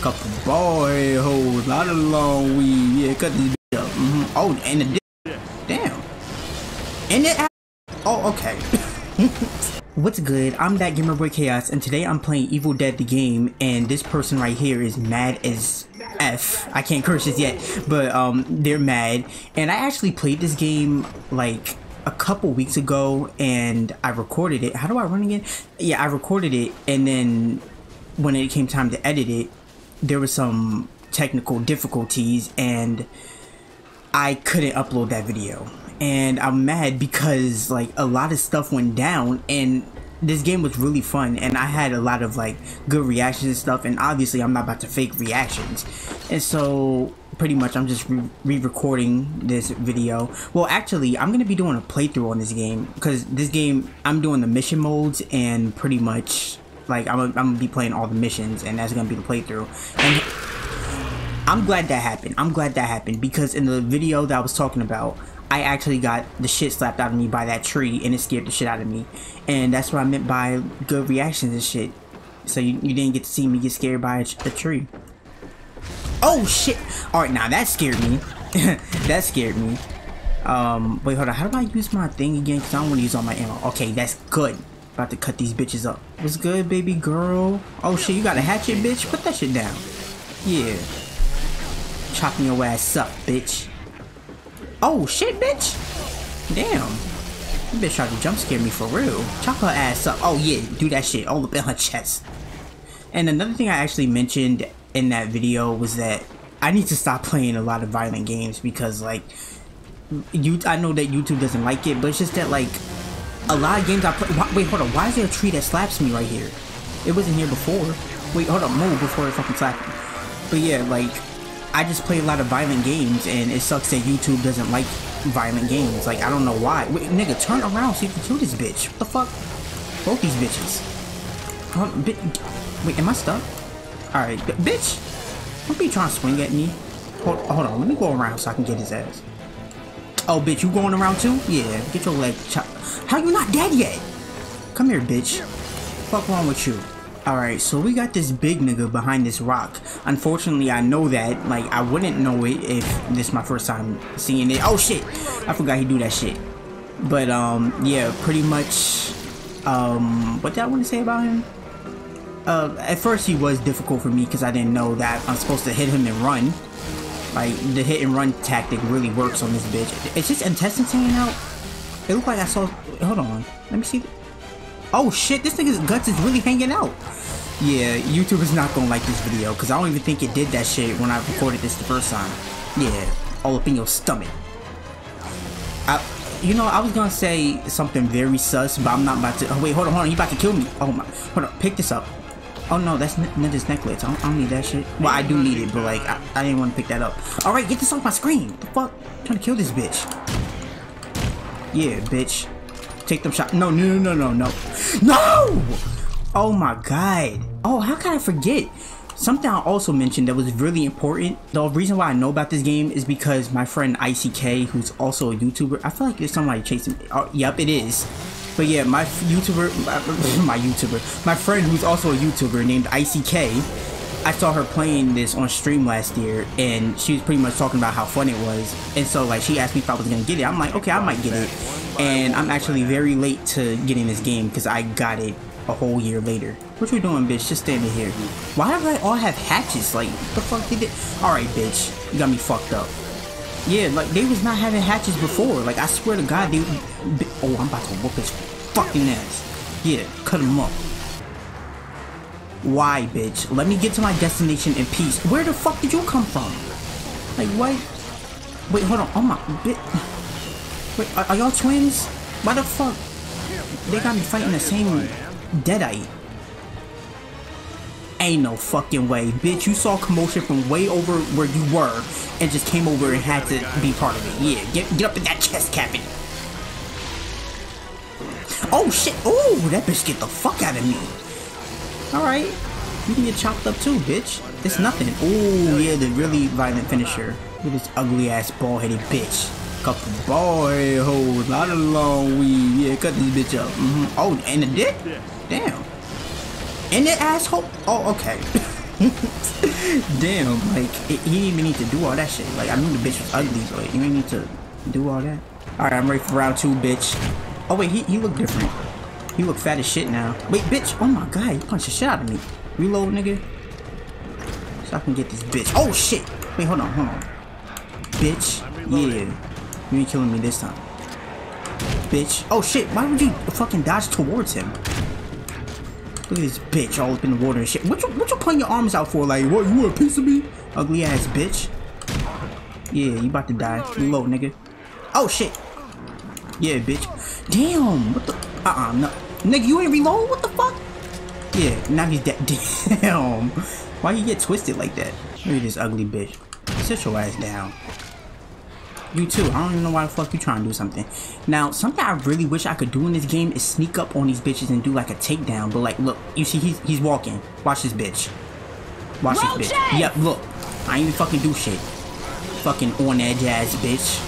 Couple boy hoes, lot of long weed. Yeah, cut this bitch up. Mm -hmm. Oh, and the. Damn. And it. Oh, okay. What's good? I'm that gamer boy chaos, and today I'm playing Evil Dead the game, and this person right here is mad as f. I can't curse this yet, but um, they're mad, and I actually played this game like a couple weeks ago, and I recorded it. How do I run again? Yeah, I recorded it, and then when it came time to edit it, there was some technical difficulties and I couldn't upload that video. And I'm mad because like a lot of stuff went down and this game was really fun and I had a lot of like good reactions and stuff and obviously I'm not about to fake reactions. And so pretty much I'm just re-recording this video. Well actually I'm going to be doing a playthrough on this game because this game I'm doing the mission modes and pretty much like I'm, I'm gonna be playing all the missions, and that's gonna be the playthrough. And I'm glad that happened. I'm glad that happened because in the video that I was talking about, I actually got the shit slapped out of me by that tree, and it scared the shit out of me. And that's what I meant by good reactions and shit. So you, you didn't get to see me get scared by a, a tree. Oh shit! Alright, now that scared me. that scared me. Um, wait, hold on. How do I use my thing again? Because I don't want to use all my ammo. Okay, that's good. About to cut these bitches up. What's good, baby girl? Oh shit, you got a hatchet, bitch? Put that shit down. Yeah. Chopping your ass up, bitch. Oh shit, bitch. Damn. You bitch tried to jump scare me for real. Chop her ass up. Oh yeah, do that shit all up in her chest. And another thing I actually mentioned in that video was that I need to stop playing a lot of violent games because like you I know that YouTube doesn't like it, but it's just that like a lot of games I play. Wait, hold on. Why is there a tree that slaps me right here? It wasn't here before. Wait, hold on. Move before it fucking slaps me. But yeah, like, I just play a lot of violent games, and it sucks that YouTube doesn't like violent games. Like, I don't know why. Wait, nigga, turn around so you can kill this bitch. What the fuck? Both these bitches. Wait, am I stuck? Alright, bitch! Don't be trying to swing at me. Hold, hold on, let me go around so I can get his ass. Oh, bitch, you going around too? Yeah, get your leg chopped. How you not dead yet? Come here, bitch. Fuck wrong with you? Alright, so we got this big nigga behind this rock. Unfortunately, I know that. Like, I wouldn't know it if this is my first time seeing it. Oh, shit! I forgot he do that shit. But, um, yeah, pretty much, um, what did I want to say about him? Uh, at first he was difficult for me because I didn't know that I'm supposed to hit him and run. Like, the hit and run tactic really works on this bitch. It's just intestines hanging out. It looked like I saw... Hold on. Let me see. Oh, shit. This nigga's guts is really hanging out. Yeah, YouTube is not gonna like this video because I don't even think it did that shit when I recorded this the first time. Yeah, all up in your stomach. I, you know, I was gonna say something very sus, but I'm not about to. Oh, wait, hold on, hold on. You about to kill me? Oh my, hold on. Pick this up. Oh no, that's Linda's necklace. I don't, I don't, need that shit. Well, I do need it, but like, I, I didn't want to pick that up. Alright, get this off my screen. What the fuck? I'm trying to kill this bitch. Yeah, bitch. Take them shot. No, no, no, no, no, no! Oh my god. Oh, how can I forget? Something I also mentioned that was really important. The reason why I know about this game is because my friend ICEYKAY, who's also a YouTuber, I feel like there's somebody chasing me. Oh, yep, it is. But yeah, my YouTuber, my YouTuber, my friend who's also a YouTuber named ICEYKAY, I saw her playing this on stream last year, and she was pretty much talking about how fun it was. And so, like, she asked me if I was gonna get it. I'm like, okay, I might get it. And I'm actually very late to getting this game because I got it a whole year later. What you doing, bitch? Just standing here. Why do I all have hatches? Like, the fuck did it? Alright, bitch. You got me fucked up. Yeah, like they was not having hatches before. Like I swear to God, they. Oh, I'm about to whoop his fucking ass. Yeah, cut him up. Why, bitch? Let me get to my destination in peace. Where the fuck did you come from? Like what? Wait, hold on. Oh my bitch. Wait, are, are y'all twins? Why the fuck? They got me fighting the same deadite. Ain't no fucking way, bitch. You saw commotion from way over where you were and just came over and had to be part of it. Yeah, get, get up in that chest cavity. Oh shit. Oh, that bitch get the fuck out of me. Alright. You can get chopped up too, bitch. It's nothing. Oh, yeah, the really violent finisher. Look at this ugly ass bald headed bitch. Couple boy hoes, not a long weed. Yeah, cut this bitch up. Mm -hmm. Oh, and the dick? Damn. And the asshole? Oh, okay. Damn, like, it, he didn't even need to do all that shit. Like, I knew the bitch was ugly, but you didn't need to do all that. Alright, I'm ready for round two, bitch. Oh, wait, he, he look different. He look fat as shit now. Wait, bitch. Oh, my God. You punched the shit out of me. Reload, nigga. So I can get this bitch. Oh, shit. Wait, hold on, hold on. Bitch. Yeah. You ain't killing me this time. Bitch. Oh, shit. Why would you fucking dodge towards him? Look at this bitch all up in the water and shit. What you, what you putting your arms out for? Like, what, you want a piece of me? Ugly ass bitch. Yeah, you about to die. Reload, nigga. Oh, shit. Yeah, bitch. Damn. What the? Uh-uh, no. Nigga, you ain't reload? What the fuck? Yeah, now he's dead. Damn. Why you get twisted like that? Look at this ugly bitch. Sit your ass down. You too. I don't even know why the fuck you trying to do something. Now, something I really wish I could do in this game is sneak up on these bitches and do like a takedown. But like, look, you see he's, he's walking. Watch this bitch. Watch this bitch. Yep, look. I ain't even fucking do shit. Fucking on edge ass bitch.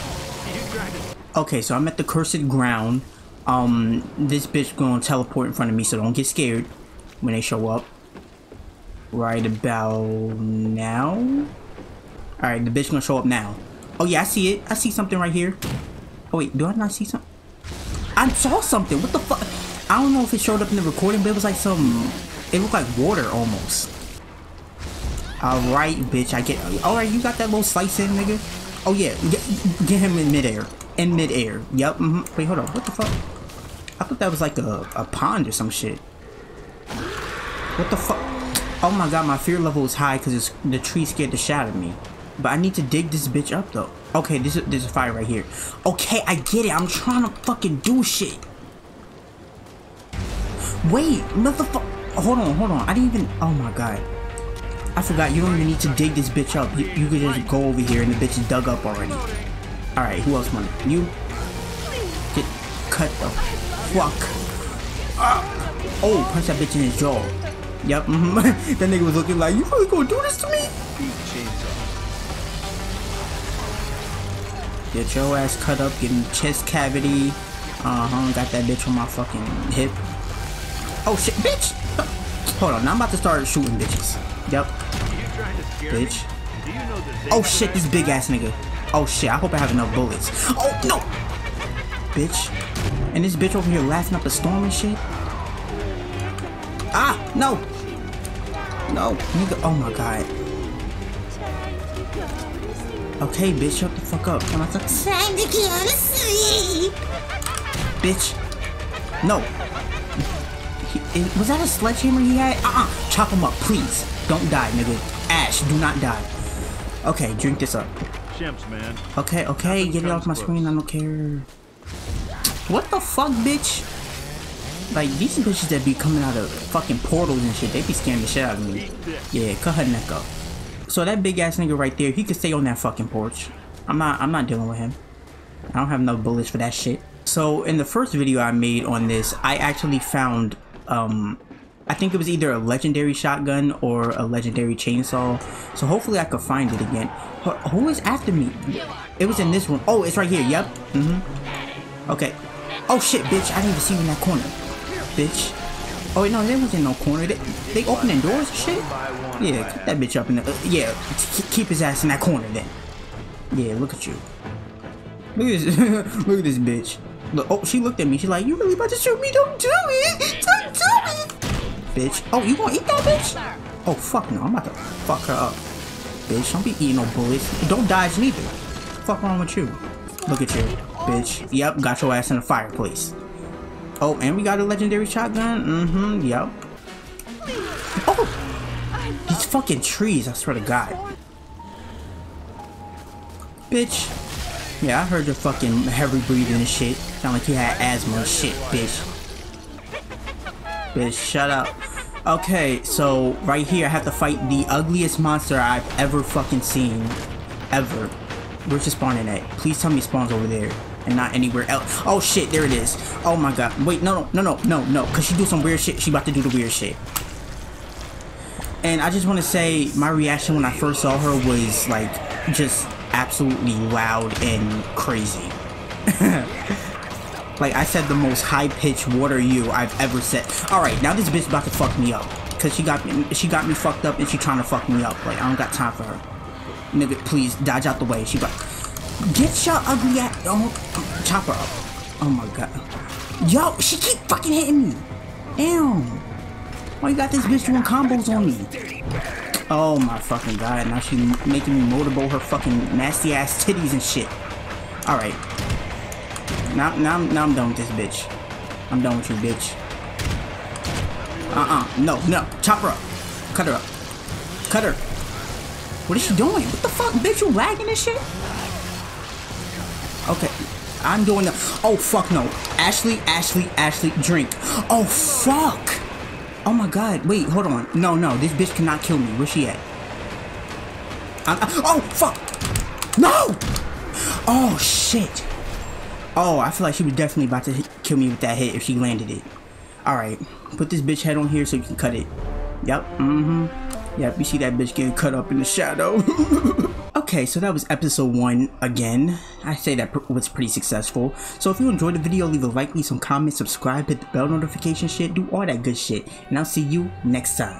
Okay, so I'm at the cursed ground. Um, this bitch gonna teleport in front of me, so don't get scared when they show up. Right about now? Alright, the bitch gonna show up now. Oh yeah, I see it. I see something right here. Oh wait, do I not see something? I saw something. What the fuck? I don't know if it showed up in the recording, but it was like some... It looked like water almost. Alright, bitch. I get... Alright, you got that little slice in, nigga? Oh yeah, get, get him in midair. In midair. Yep. Mm -hmm. Wait, hold on. What the fuck? I thought that was like a, a pond or some shit. What the fuck? Oh my god, my fear level is high because the tree scared the shit out of me. But I need to dig this bitch up though. Okay, this is there's a fire right here. Okay, I get it. I'm trying to fucking do shit. Wait, motherfucker. Hold on, hold on. I didn't even. Oh my god. I forgot. You don't even need to dig this bitch up. You, you could just go over here and the bitch is dug up already. All right, who else want? You get cut the fuck. Oh, punch that bitch in his jaw. Yep. Mm -hmm. that nigga was looking like, you really gonna do this to me? Get your ass cut up, getting chest cavity. Uh-huh, got that bitch on my fucking hip. Oh shit, bitch! Hold on, now I'm about to start shooting bitches. Yep. Bitch. Oh shit, this big ass nigga. Oh shit, I hope I have enough bullets. Oh no! Bitch. And this bitch over here laughing up a storm and shit. Ah, no! No, nigga, oh my god. Okay, bitch, shut the fuck up. Time to time to go to sleep. Bitch. No. He, was that a sledgehammer he had? Uh-uh. Chop him up, please. Don't die, nigga. Ash, do not die. Okay, drink this up. Shemp's, man. Okay, okay, get it off my screen. I don't care. What the fuck, bitch? Like, these bitches that be coming out of fucking portals and shit, they be scaring the shit out of me. Yeah, cut her neck up. So that big ass nigga right there, he could stay on that fucking porch. I'm not I'm not dealing with him. I don't have no bullets for that shit. So in the first video I made on this, I actually found um I think it was either a legendary shotgun or a legendary chainsaw. So hopefully I could find it again. Who is after me? It was in this room. Oh, it's right here. Yep. Mm-hmm. Okay. Oh shit, bitch. I didn't even see you in that corner. Bitch. Oh wait, no, there wasn't no corner. They, they opening doors and shit? Yeah, cut that bitch up in the... Uh, yeah, keep his ass in that corner then. Yeah, look at you. Look at this, look at this bitch. Look, oh, she looked at me. She's like, you really about to shoot me? Don't do it! Don't do it! Bitch. Oh, you gonna eat that bitch? Oh, fuck no. I'm about to fuck her up. Bitch, don't be eating no bullets. Don't dodge neither. Fuck wrong with you? Look at you, bitch. Yep, got your ass in the fireplace. Oh, and we got a legendary shotgun? Mm-hmm, yep. Oh! These fucking trees, I swear to God. Bitch. Yeah, I heard your fucking heavy breathing and shit. Sound like you had asthma and shit, bitch. Bitch, shut up. Okay, so right here I have to fight the ugliest monster I've ever fucking seen. Ever. Where's it spawning at? Please tell me it spawns over there and not anywhere else. Oh shit, there it is. Oh my god. Wait, no, no, no, no, no, no Cause she do some weird shit. She about to do the weird shit. And I just want to say my reaction when I first saw her was like just absolutely loud and crazy. like I said the most high-pitched water you I've ever said. Alright, now this bitch about to fuck me up. cause she got me, she got me fucked up and she trying to fuck me up. Like I don't got time for her. Nigga, please dodge out the way. She like, get your ugly ass. Oh, chop her up. Oh my god. Yo, she keep fucking hitting me. Damn. Why you got this bitch doing combos on me? Oh my fucking god. Now she making me motorboat her fucking nasty ass titties and shit. Alright. Now, now, now I'm done with this bitch. I'm done with you, bitch. Uh-uh. No, no. Chop her up. Cut her up. Cut her. What is she doing? What the fuck, bitch? You lagging this shit? Okay. I'm doing the... Oh, fuck no. Ashley, Ashley, Ashley, drink. Oh, fuck. Oh, my God. Wait, hold on. No, no. This bitch cannot kill me. Where's she at? I, I, oh, fuck. No! Oh, shit. Oh, I feel like she was definitely about to kill me with that hit if she landed it. Alright. Put this bitch head on here so you can cut it. Yep. Mm-hmm. Yep, you see that bitch getting cut up in the shadow. okay, so that was episode one again. I say that was pretty successful. So if you enjoyed the video, leave a like, leave some comments, subscribe, hit the bell notification shit, do all that good shit. And I'll see you next time.